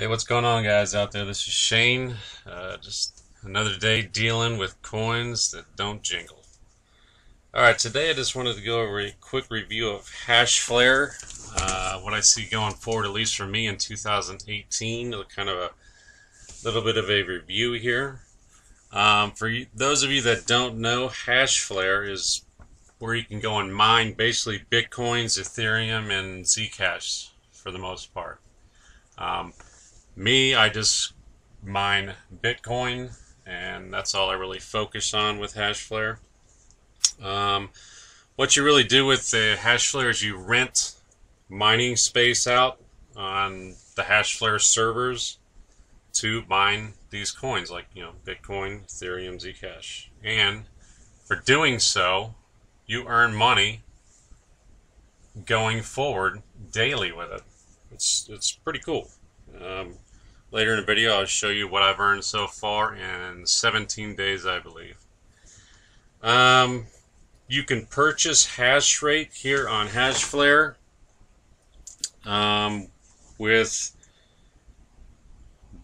Hey, what's going on, guys, out there? This is Shane. Uh, just another day dealing with coins that don't jingle. Alright, today I just wanted to go over a quick review of Hashflare. Uh, what I see going forward, at least for me in 2018. Kind of a little bit of a review here. Um, for you, those of you that don't know, Hashflare is where you can go and mine basically Bitcoins, Ethereum, and Zcash for the most part. Um, me, I just mine Bitcoin, and that's all I really focus on with Hashflare. Um, what you really do with the Hashflare is you rent mining space out on the Hashflare servers to mine these coins, like you know Bitcoin, Ethereum, Zcash, and for doing so, you earn money going forward daily with it. It's it's pretty cool. Um, later in the video, I'll show you what I've earned so far in 17 days, I believe. Um, you can purchase hash rate here on Hashflare um, with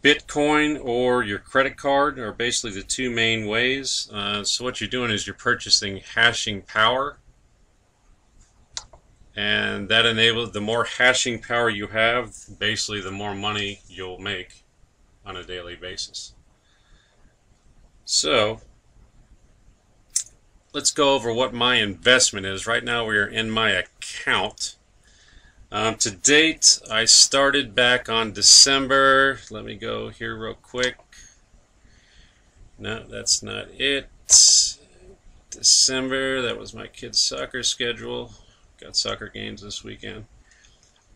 Bitcoin or your credit card are basically the two main ways. Uh, so what you're doing is you're purchasing hashing power and that enables the more hashing power you have basically the more money you'll make on a daily basis. So let's go over what my investment is. Right now we are in my account. Um, to date I started back on December. Let me go here real quick. No that's not it. December that was my kids soccer schedule Got soccer games this weekend.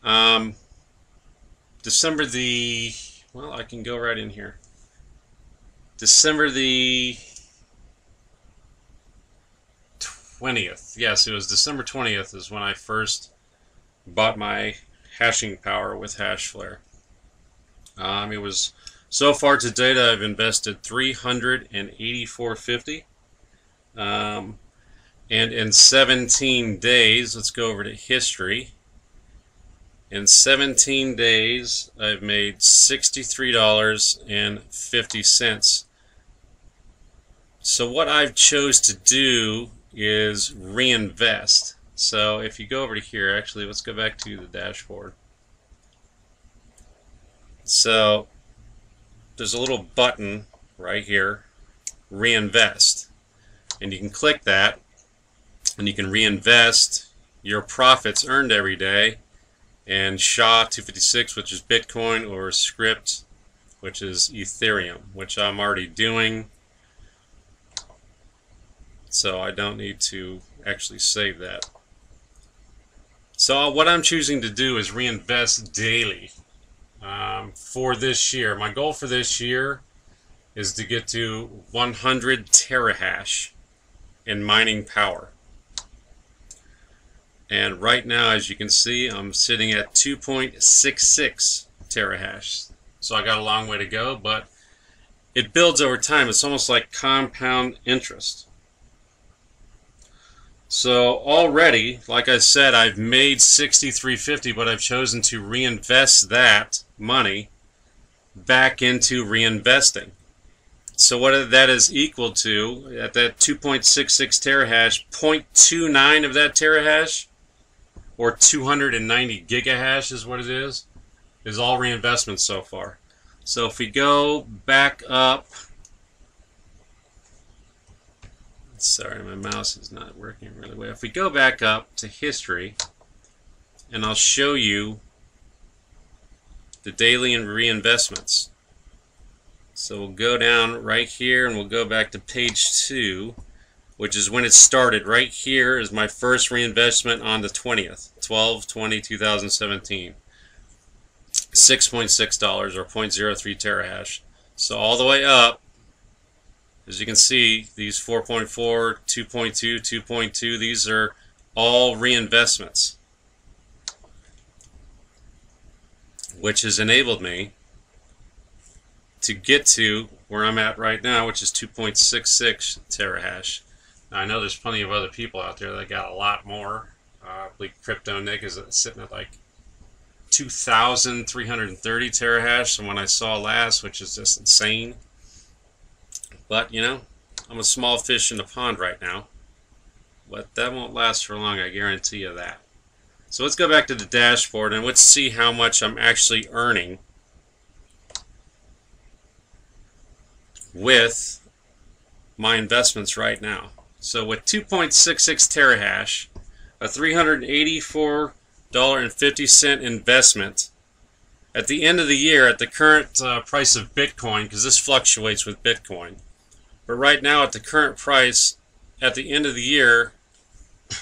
Um, December the, well, I can go right in here. December the 20th. Yes, it was December 20th is when I first bought my hashing power with Hashflare. Um, it was so far to date I've invested 384.50. Um, and in 17 days, let's go over to history. In 17 days, I've made $63.50. So what I've chose to do is reinvest. So if you go over to here, actually, let's go back to the dashboard. So there's a little button right here, reinvest. And you can click that and you can reinvest your profits earned every day in SHA-256 which is Bitcoin or Scrypt which is Ethereum which I'm already doing. So I don't need to actually save that. So what I'm choosing to do is reinvest daily um, for this year. My goal for this year is to get to 100 terahash in mining power and right now, as you can see, I'm sitting at 2.66 terahash. So I got a long way to go, but it builds over time. It's almost like compound interest. So already, like I said, I've made 63.50, but I've chosen to reinvest that money back into reinvesting. So what that is equal to, at that 2.66 terahash, 0.29 of that terahash or 290 gigahash is what it is, is all reinvestment so far. So if we go back up, sorry, my mouse is not working really well. If we go back up to history, and I'll show you the daily reinvestments. So we'll go down right here and we'll go back to page two which is when it started. Right here is my first reinvestment on the 20th, 12 20 2017. $6.6 or 0.03 terahash. So all the way up, as you can see, these 4.4, 2.2, 2.2, these are all reinvestments, which has enabled me to get to where I'm at right now, which is 2.66 terahash. I know there's plenty of other people out there that got a lot more. Uh, I believe Crypto Nick is sitting at like 2,330 terahash from when I saw last, which is just insane. But, you know, I'm a small fish in the pond right now. But that won't last for long, I guarantee you that. So let's go back to the dashboard and let's see how much I'm actually earning with my investments right now. So with 2.66 terahash, a $384.50 investment, at the end of the year, at the current uh, price of Bitcoin, because this fluctuates with Bitcoin, but right now at the current price, at the end of the year,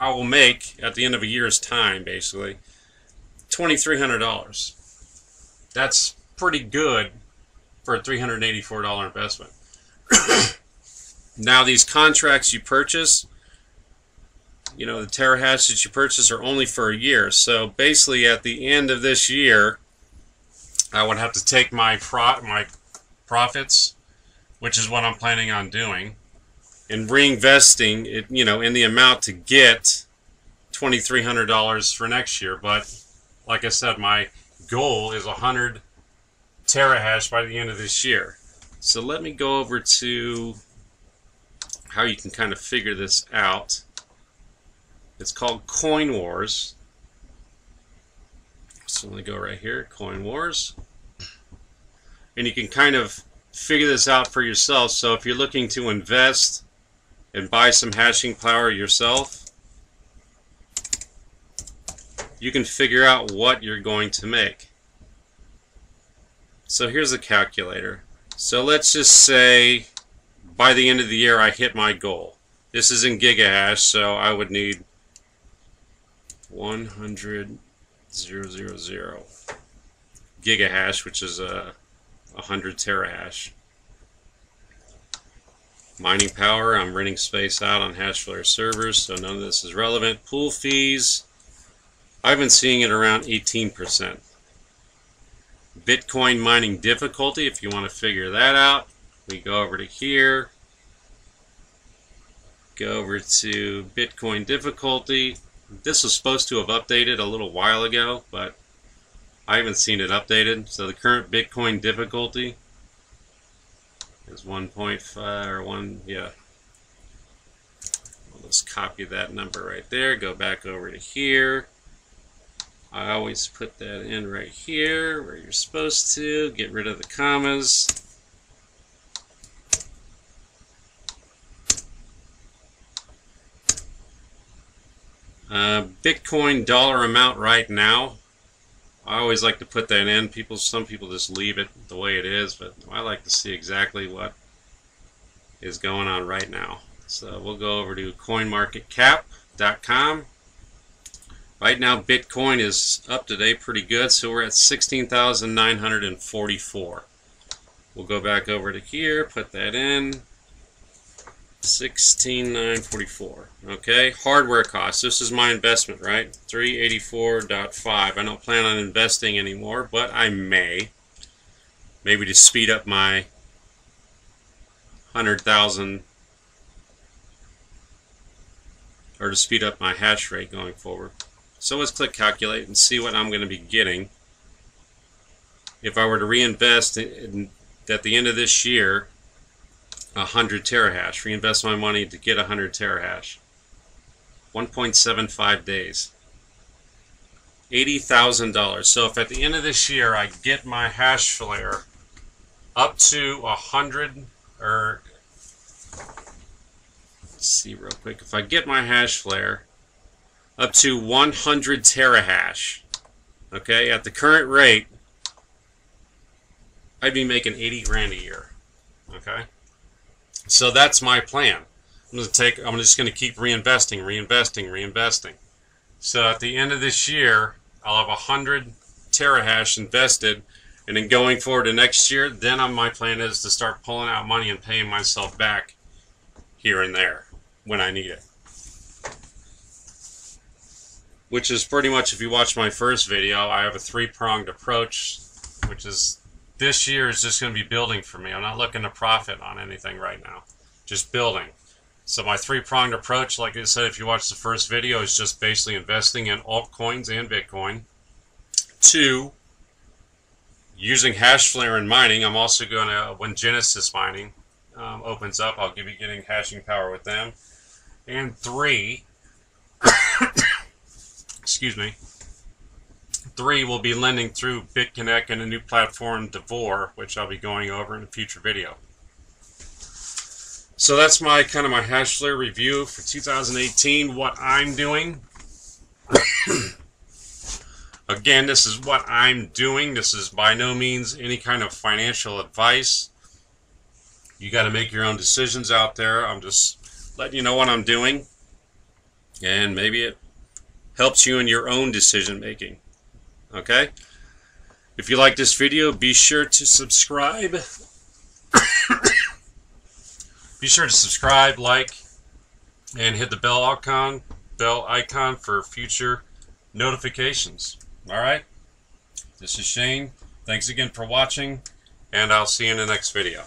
I will make, at the end of a year's time, basically, $2,300. That's pretty good for a $384 investment. now, these contracts you purchase, you know, the terahash that you purchase are only for a year. So basically, at the end of this year, I would have to take my pro my profits, which is what I'm planning on doing, and reinvesting it, you know, in the amount to get $2,300 for next year. But like I said, my goal is 100 terahash by the end of this year. So let me go over to how you can kind of figure this out. It's called CoinWarz. So let me go right here, CoinWarz. And you can kind of figure this out for yourself. So if you're looking to invest and buy some hashing power yourself, you can figure out what you're going to make. So here's a calculator. So let's just say by the end of the year I hit my goal. This is in gigahash, so I would need 100 000 gigahash, which is a 100 terahash. Mining power, I'm renting space out on Hashflare servers, so none of this is relevant. Pool fees, I've been seeing it around 18%. Bitcoin mining difficulty, if you want to figure that out, we go over to here, go over to Bitcoin difficulty. This was supposed to have updated a little while ago, but I haven't seen it updated. So the current Bitcoin difficulty is 1.5 or 1, yeah. I'll just copy that number right there, go back over to here. I always put that in right here where you're supposed to. Get rid of the commas. Uh, Bitcoin dollar amount right now. I always like to put that in. People, some people just leave it the way it is, but I like to see exactly what is going on right now. So we'll go over to CoinMarketCap.com. Right now, Bitcoin is up today pretty good, so we're at 16,944. We'll go back over to here, put that in. 16,944. Okay, hardware costs. This is my investment, right? 384.5. I don't plan on investing anymore, but I may. Maybe to speed up my 100,000 or to speed up my hash rate going forward. So let's click calculate and see what I'm going to be getting. If I were to reinvest in, at the end of this year 100 terahash, reinvest my money to get 100 terahash. 1.75 days. $80,000. So if at the end of this year I get my Hashflare up to 100 or see real quick if I get my Hashflare up to 100 terahash. Okay, at the current rate, I'd be making 80 grand a year. Okay, so that's my plan. I'm going to take. I'm just going to keep reinvesting, reinvesting, reinvesting. So at the end of this year, I'll have 100 terahash invested, and then going forward to next year, then my plan is to start pulling out money and paying myself back here and there when I need it which is pretty much if you watch my first video, I have a three-pronged approach, which is this year is just going to be building for me. I'm not looking to profit on anything right now, just building. So my three-pronged approach, like I said, if you watch the first video, is just basically investing in altcoins and Bitcoin. two, using Hashflare and mining, I'm also going to, when Genesis mining um, opens up, I'll be getting hashing power with them. And three, excuse me, three will be lending through BitConnect and a new platform, Davor, which I'll be going over in a future video. So that's my kind of my Hashflare review for 2018, what I'm doing. Again, this is what I'm doing. This is by no means any kind of financial advice. You got to make your own decisions out there. I'm just letting you know what I'm doing. And maybe it helps you in your own decision making. Okay? If you like this video, be sure to subscribe. be sure to subscribe, like, and hit the bell icon, bell icon for future notifications. All right. This is Shane. Thanks again for watching, and I'll see you in the next video.